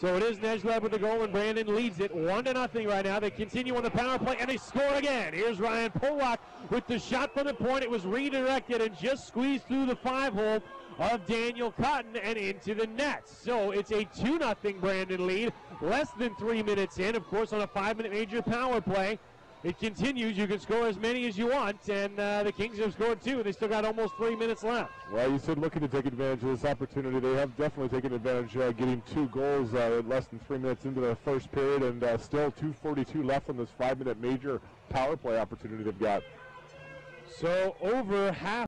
So it is Nejezchleb with the goal, and Brandon leads it one to nothing right now. They continue on the power play, and they score again. Here's Ryan Pulock with the shot from the point. It was redirected and just squeezed through the five hole of Daniel Cotton and into the net. So it's a 2 0 Brandon lead, less than three minutes in, of course, on a five minute major power play. It continues. You can score as many as you want, and uh, the Kings have scored two. They still got almost three minutes left. Well, you said looking to take advantage of this opportunity. They have definitely taken advantage, uh, getting two goals uh, less than three minutes into the first period, and uh, still 2:42 left on this five-minute major power play opportunity they've got. So over half.